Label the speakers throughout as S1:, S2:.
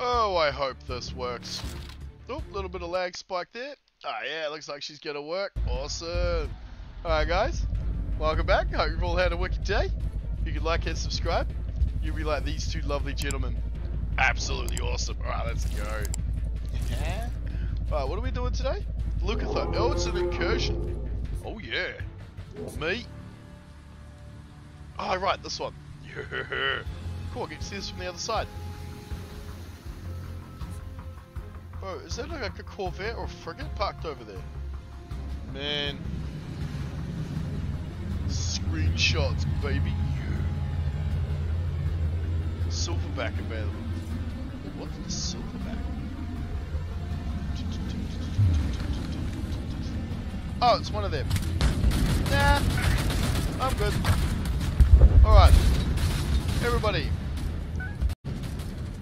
S1: Oh, I hope this works. Oh, little bit of lag spike there. Ah, yeah, looks like she's gonna work. Awesome. Alright, guys. Welcome back. Hope you've all had a wicked day. If you could like and subscribe, you'll be like these two lovely gentlemen. Absolutely awesome. Alright, let's go. Alright, what are we doing today? Lukather. Oh, it's an incursion. Oh, yeah. Me. Oh, right, this one. Yeah. Cool, I get to see this from the other side. Bro, is that like a Corvette or a frigate parked over there? Man. Screenshots, baby. You Silverback available. What's the silverback? Oh, it's one of them. Nah, I'm good. Alright. Everybody.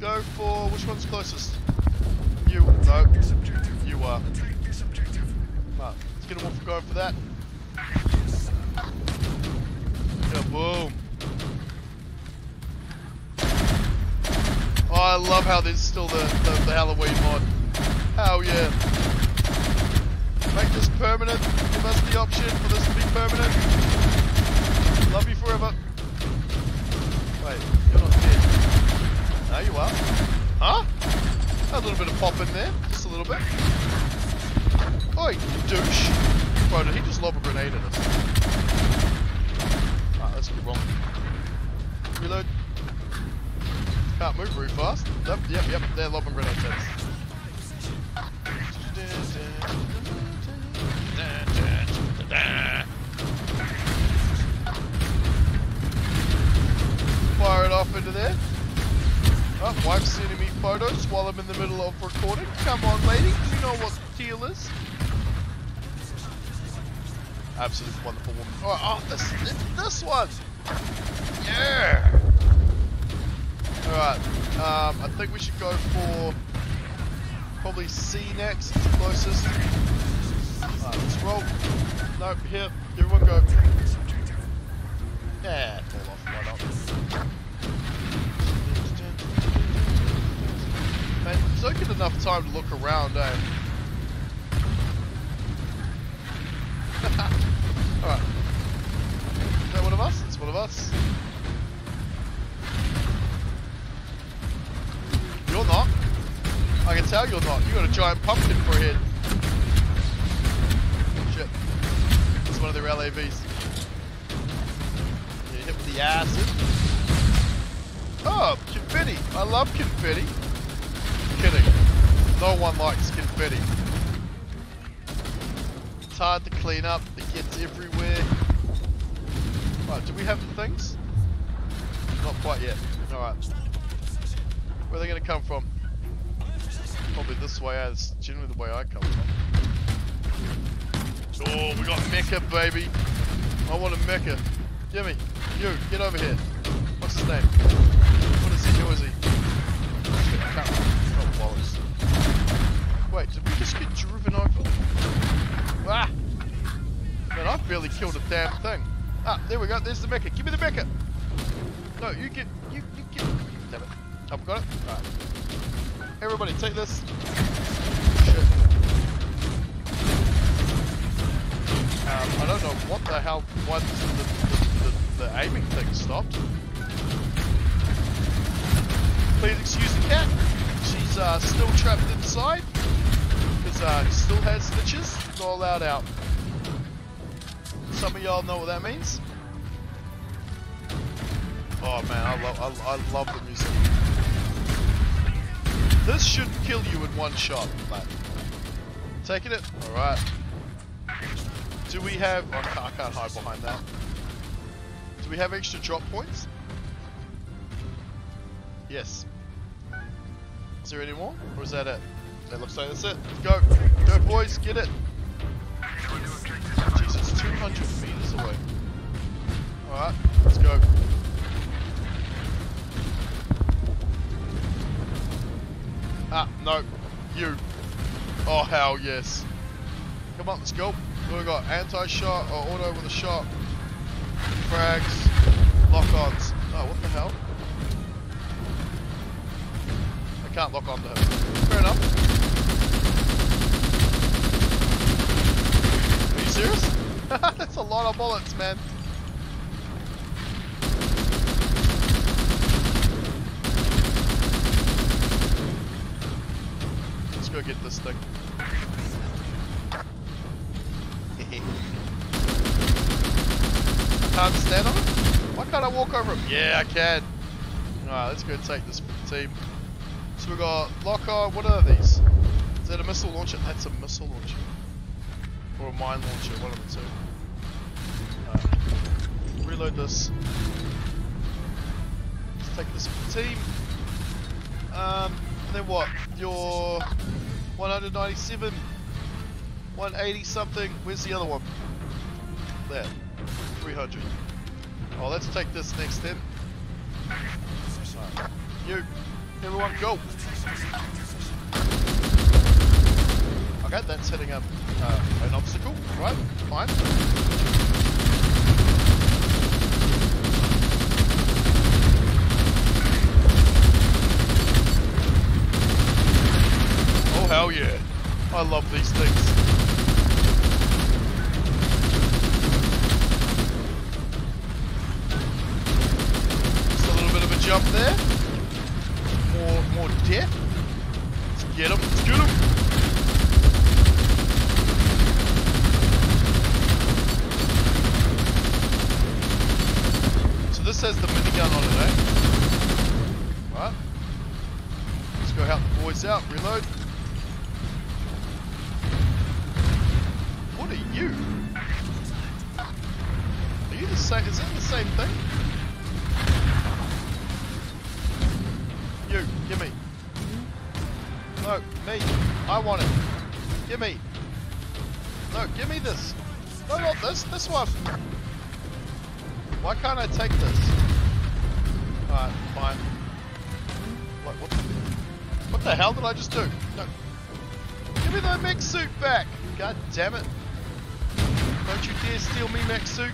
S1: Go for, which one's closest? You, no. You are. Right, let's get them off going for that. Boom. Oh, I love how there's still the, the, the Halloween mod. Hell yeah. Make this permanent. Give us the option for this to be permanent. Love you forever. Wait, you're not dead. No, you are. Huh? A little bit of pop in there. Just a little bit. Oi, douche. Bro, did he just lob a grenade at us? Let's keep on. Reload. Can't move very fast. Yep, yep, yep. They're lobbing grenades at us. Fire it off into there. Oh, wife's me photos while I'm in the middle of recording. Come on, lady. You know what the deal is. Absolutely wonderful woman. Oh, oh this, this one. Yeah. Alright. Um, I think we should go for probably C next. It's closest. Alright, let's roll. Nope, here. Everyone go. Yeah, Not get enough time to look around, eh? Alright. Is that one of us? It's one of us. You're not. I can tell you're not. You got a giant pumpkin for a head. Shit. It's one of their LAVs. You hit with the acid. Oh, confetti. I love confetti. Kidding. No one likes confetti. It's hard to clean up. It gets everywhere. Right, do we have the things? Not quite yet. Alright. Where are they to come from? Probably this way. Uh, That's generally the way I come from. Oh, we got Mecha, baby. I want a Mecha. Jimmy, you, get over here. What's his name? What is he? Who is he? Oh. Wait, did we just get driven over? Ah! Man, I've barely killed a damn thing. Ah, there we go. There's the Mecha. Give me the Mecha. No, you get, you, you get. Damn it. I've got it. Alright. Everybody, take this. Shit. Um, I don't know what the hell. Why the, the, the, the aiming thing stopped. Please excuse the cat. Uh, still trapped inside because uh, she still has stitches. Not allowed out. Some of y'all know what that means. Oh man, I love I, I love the music. This should kill you in one shot, mate. Taking it? Alright. Do we have... Oh, I can't hide behind that. Do we have extra drop points? Yes. Is there any more? Or is that it? That looks like that's it. Go. Go, boys. Get it. It's 200 meters away. Alright, let's go. Ah, no. You. Oh, hell yes. Come on, let's go. What we got? Anti-shot or auto with a shot. Frags. Lock-ons. Oh, what the hell? I can't lock onto him. Fair enough. Are you serious? That's a lot of bullets, man. Let's go get this thing. I can't stand on it? Why can't I walk over him? Yeah, I can. Alright, let's go take this team. We got lock on. What are these? Is that a missile launcher? That's a missile launcher. Or a mine launcher, one of the two. reload this. Let's take this for the team. Um, and then what? Your 197, 180 something. Where's the other one? There. 300. Oh, let's take this next then. Right. You, everyone, go! Okay, that's hitting a, uh, an obstacle, right? Fine. Oh hell yeah! I love these things. This. One. Why can't I take this? Alright, fine. What, what, the, what the hell did I just do? No. Give me the mech suit back. God damn it. Don't you dare steal me mech suit.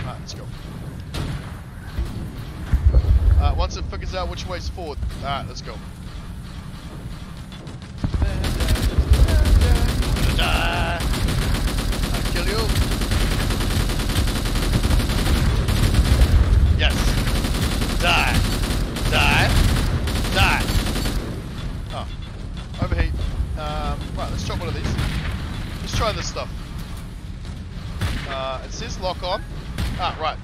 S1: Alright, let's go. Uh, once it figures out which way's forward. Alright, let's go kill you. Yes. Die. Die. Die. Oh. Overheat. Um, right, let's try one of these. Let's try this stuff. Uh, it says lock on. Ah, right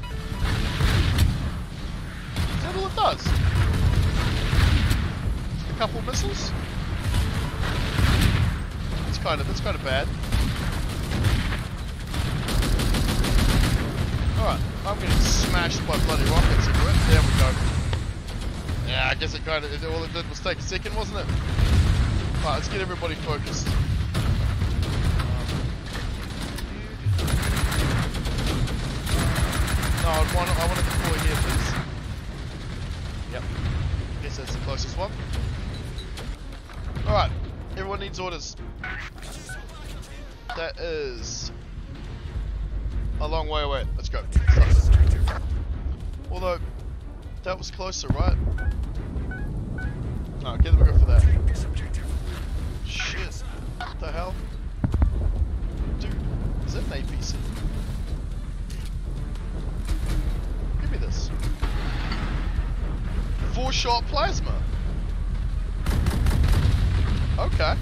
S1: that all it does? A couple of missiles? That's kind of, that's kind of bad. Alright, I'm getting smashed by bloody rockets. There we go. Yeah, I guess it kind of, all it did was take a second, wasn't it? Alright, let's get everybody focused. No, I want, I want to deploy here, please. Yep. Guess that's the closest one. Alright, everyone needs orders. That is a long way away. Let's go. Although, that was closer, right? No, get them go for that. Shit. What the hell? Dude, is that an APC? Give me this four shot plasma. Okay.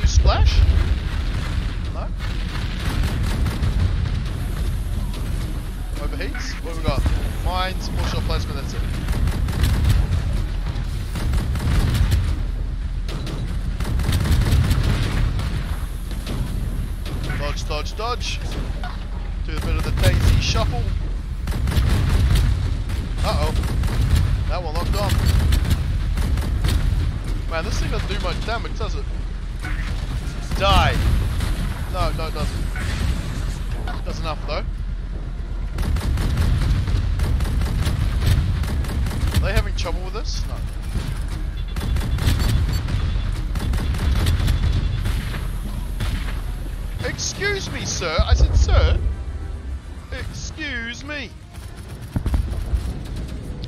S1: Do splash? Overheats? What have we got? Mines, four shot plasma, that's it. Dodge, dodge, dodge. Do a bit of the daisy shuffle. Uh-oh. That one locked on. Man, this thing doesn't do much damage, does it? Die. No, no, it doesn't. Does enough, though. Are they having trouble with this? No. Excuse me, sir. I said, sir. Excuse me.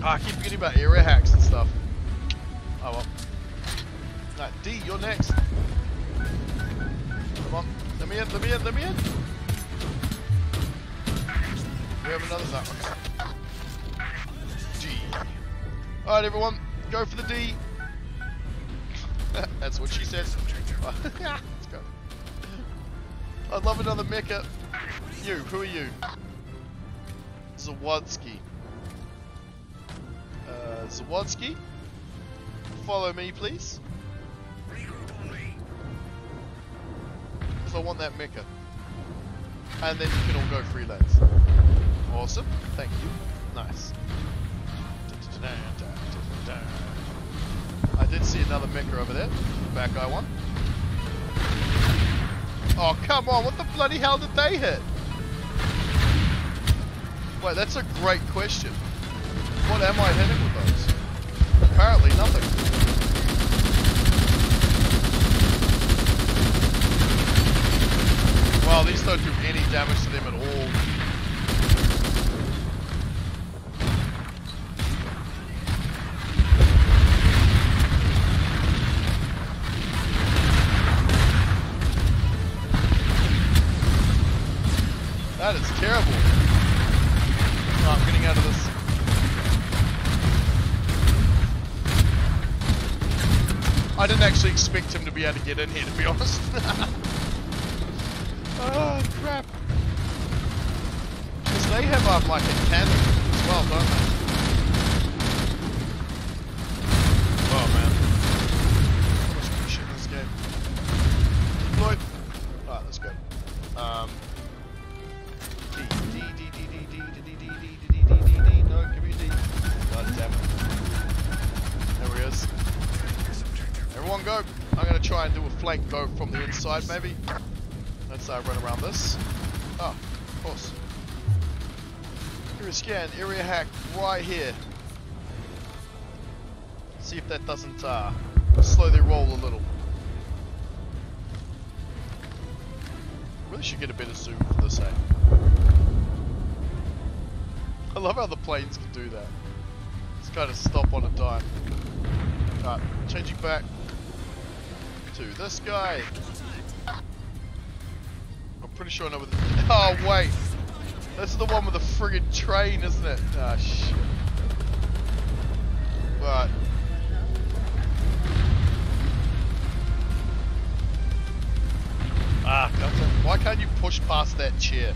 S1: Oh, I keep forgetting about area hacks and stuff. Oh well. No, D, you're next. Come on. Let me in, let me in, let me in. We have another that Alright everyone, go for the D. That's what she said. Let's go. I'd love another mecha. You, who are you? Zawodsky. Uh, Zawodsky? Follow me, please. Because I want that mecha. And then you can all go freelance. Awesome. Thank you. Nice. I did see another mecha over there. Back guy one. Oh, come on. What the bloody hell did they hit? Wait, that's a great question. What am I hitting with those? Apparently nothing. Wow, these don't do any damage to them at all. Expect him to be able to get in here, to be honest. oh, crap. Because they have um, like a cannon as well, don't they? Flank go from the inside maybe. Let's uh, run around this. Oh, of course. Area scan, area hack right here. See if that doesn't uh, slowly roll a little. Really should get a better zoom for this, eh? I love how the planes can do that. Just kind of stop on a dime. Alright, changing back to this guy. I'm pretty sure I know where the... Oh, wait! This is the one with the friggin' train, isn't it? Ah, shit. Right. Ah, goddamn. Why can't you push past that chair?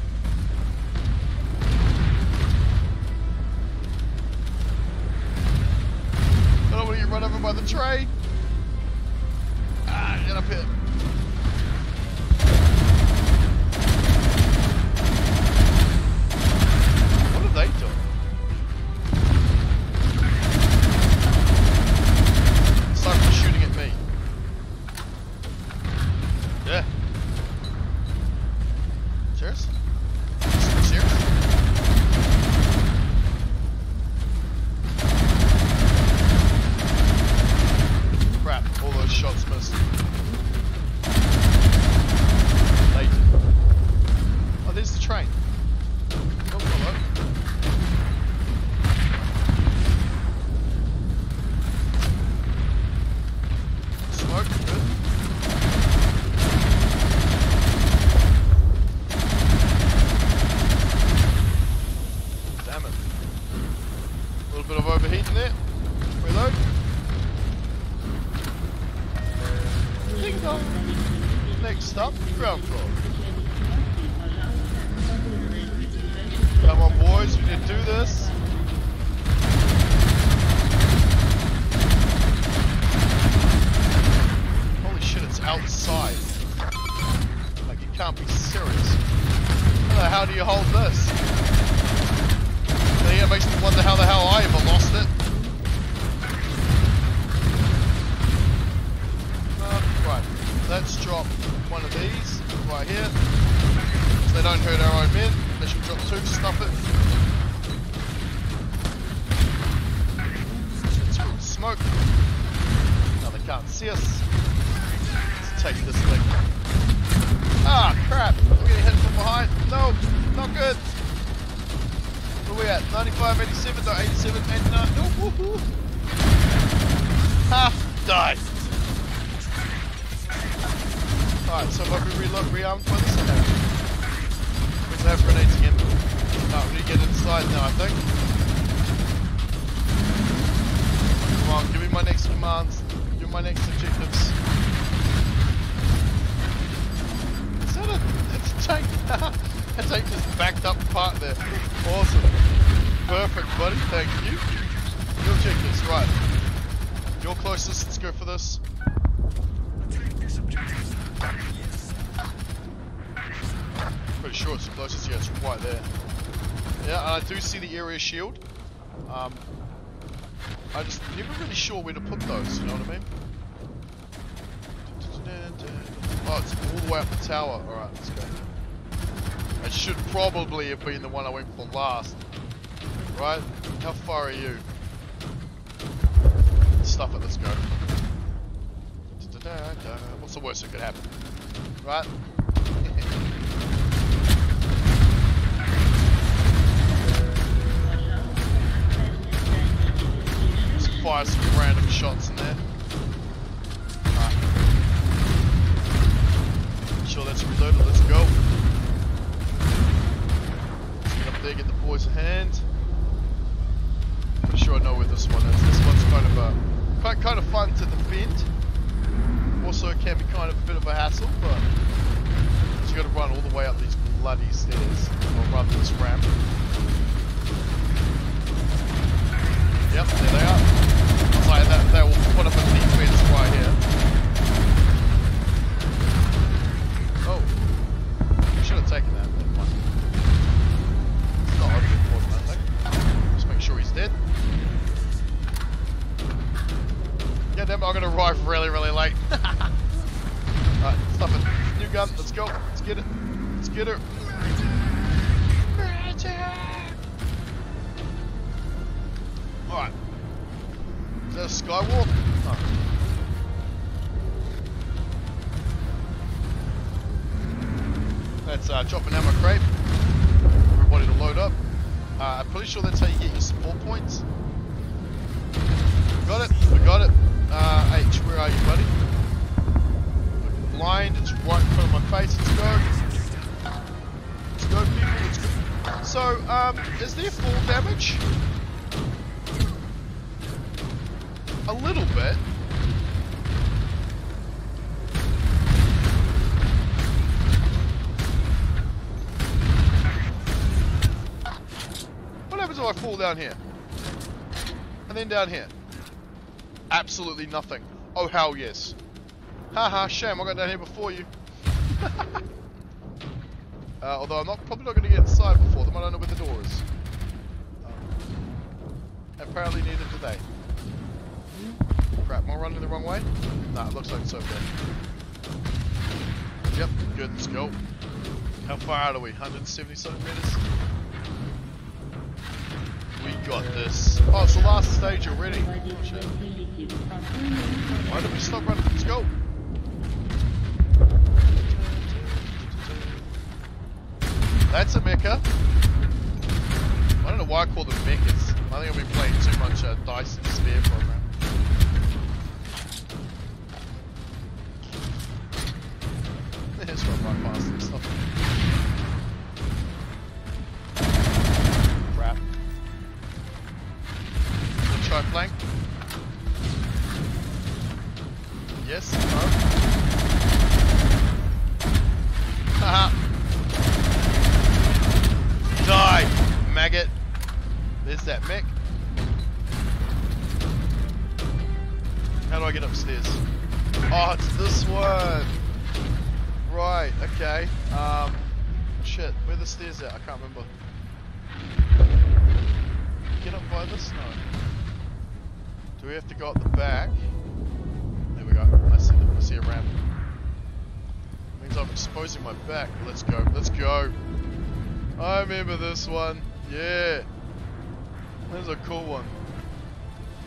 S1: I don't want to get run over by the train in a pit. Can't be serious. How the hell do you hold this? Yeah, it makes me wonder how the hell I ever lost it. Uh, right, let's drop one of these right here. So they don't hurt our own men. They should drop two, stuff it. Smoke. Now they can't see us. Let's take this thing. Ah, crap! We're getting hit from behind. No, not good. Where we at? 95, 87, no, 87, 89. Uh, no, woohoo! Ha! Die! Alright, so have we reload rearmed by this? Because I have grenades again. No, we need to get inside now, I think. Come on, give me my next commands. Give me my next objectives. A tank? a tank just backed up part there. Awesome. Perfect, buddy. Thank you. Your this, right. You're closest, let's go for this. Pretty sure it's the closest, yeah, it's right there. Yeah, I do see the area shield. Um, I just never really sure where to put those, you know what I mean? Oh, it's all the way up the tower. Alright, let's go. It should probably have been the one I went for last. Right? How far are you? Stuff it, let's go. What's the worst that could happen? Right? Fire some random shots in there. Sure that's reloaded, let's go. Let's get up there, get the boys a hand. Pretty sure I know where this one is. This one's kind of a quite kind of fun to defend. Also, it can be kind of a bit of a hassle, but you got to run all the way up these bloody stairs how you get your support points. Got it. We got it. Uh, H, where are you, buddy? Looking blind. It's right in front of my face. Let's go. Let's go, people. Let's go. So, um, is there fall damage? A little bit. Happens if I fall down here? And then down here? Absolutely nothing. Oh, hell yes. Haha, shame I got down here before you. uh, although I'm not probably not going to get inside before them. I don't know where the door is. Apparently neither do they. Crap, am I running the wrong way? Nah, it looks like it's there. Yep, good, let's go. How far out are we? 170 something meters? Got this. Oh, it's the last stage already. Shit. Why did we stop running? Let's go. That's a mecha. I don't know why I call them mechas. I think I've been playing too much uh, Dice and Sphere program. Yes. No. Haha. Die, maggot. There's that mech. How do I get upstairs? Oh, it's this one. Right, okay. Um, shit, where the stairs at? I can't remember. Get up by this? No. Do we have to go up the back? There we go. I see, the, I see a ramp. Means I'm exposing my back. Let's go. Let's go. I remember this one. Yeah. There's a cool one.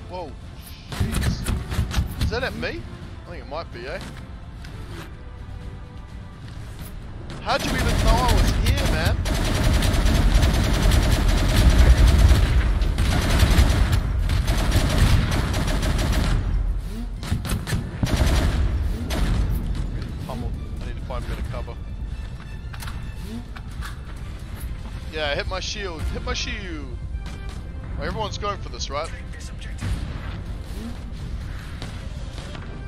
S1: Whoa. Jeez. Is that at me? I think it might be, eh? How'd you even know I my shield. Hit my shield. Oh, everyone's going for this, right?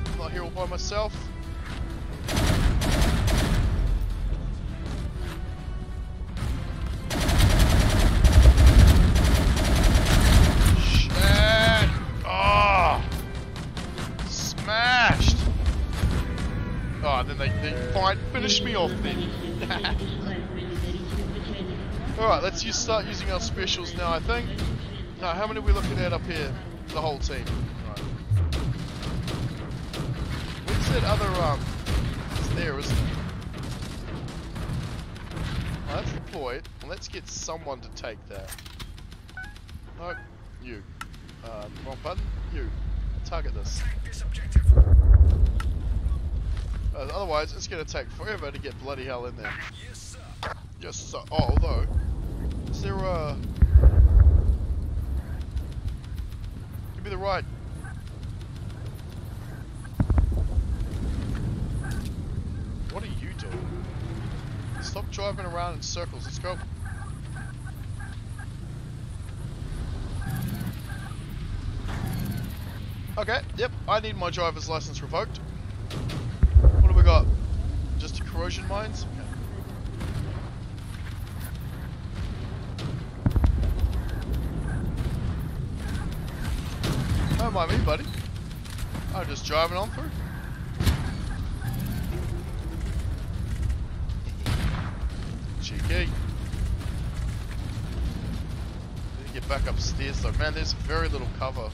S1: I'm not here all by myself. Alright, let's use, start using our specials now, I think. No, how many are we looking at up here? The whole team. Right. Where's that other, um... It's there, isn't it? Well, that's deployed. Let's get someone to take that. No, you. Uh, wrong button. You. Target this. Uh, otherwise, it's going to take forever to get bloody hell in there. Yes, sir. Yes, sir. Oh, although, there a... Give me the right. What are you doing? Stop driving around in circles. Let's go. Okay, yep, I need my driver's license revoked. What have we got? Just corrosion mines? Okay. Don't mind me, buddy. I'm just driving on through. Cheeky. Need to get back upstairs though. Man, there's very little cover.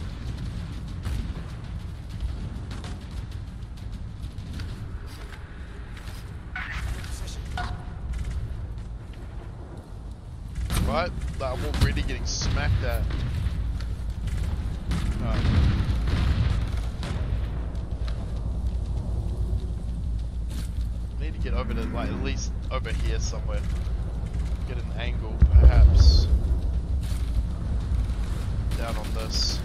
S1: Right? I'm already getting smacked at. Alright. Need to get over to like at least over here somewhere. Get an angle perhaps. Down on this.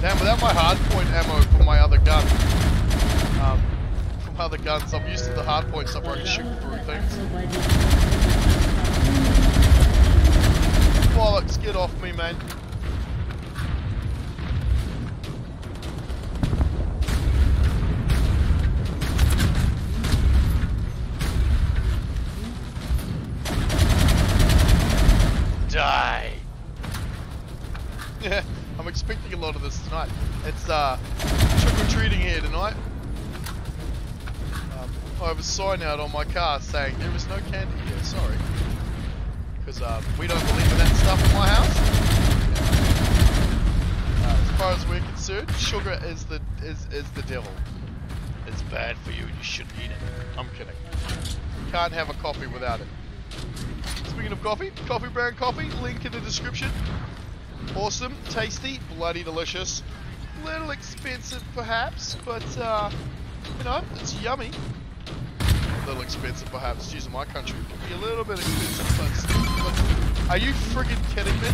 S1: Damn, without my hardpoint ammo from my other gun. Um, from other guns, I'm used to the hardpoint stuff where I can shoot through things. Bollocks, get off me, man. Die! Yeah, I'm expecting a lot of this tonight. It's uh, trick-or-treating here tonight. Um, I have a sign out on my car saying there is no candy here, sorry. Because uh, we don't believe in that stuff in my house. Uh, as far as we're concerned, sugar is the is is the devil. It's bad for you and you shouldn't eat it. I'm kidding. Can't have a coffee without it. Speaking of coffee, coffee brand coffee, link in the description. Awesome, tasty, bloody delicious. Little expensive perhaps, but uh, you know, it's yummy. A little expensive perhaps, using my country. Could be a little bit expensive, but, are you friggin' kidding me?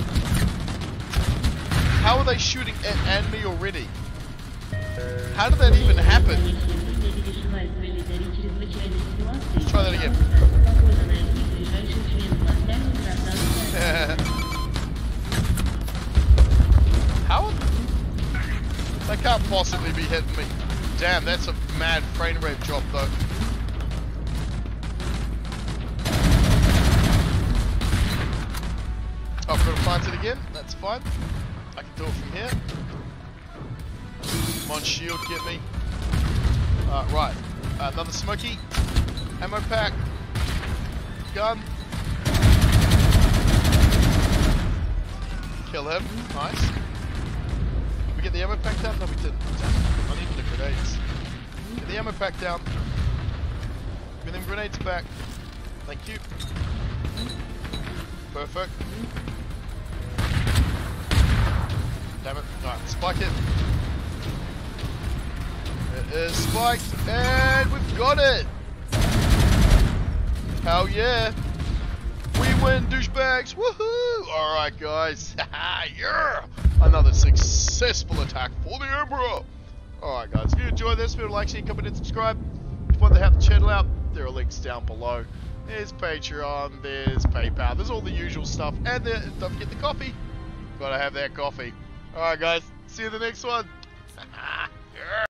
S1: How are they shooting at, at me already? How did that even happen? Let's try that again. How? They can't possibly be hitting me. Damn, that's a mad frame rate drop though. Oh, I've got to plant it again. That's fine. I can do it from here. Come on, shield, get me. Uh, right. Uh, another smoky. Ammo pack. Gun. Kill him. Nice. Did we get the ammo pack down? No, we didn't. I need the grenades. Get the ammo pack down. Me them grenades back. Thank you. Perfect. Damn it. Alright, spike it. It is spiked, and we've got it! Hell yeah! Win, douchebags! Woohoo! Alright, guys. yeah! Another successful attack for the Emperor! Alright guys, if you enjoyed this, feel like, share, comment and subscribe. If you want to help the channel out, there are links down below. There's Patreon, there's PayPal, there's all the usual stuff. And don't forget the coffee. Gotta have that coffee. Alright guys, see you in the next one.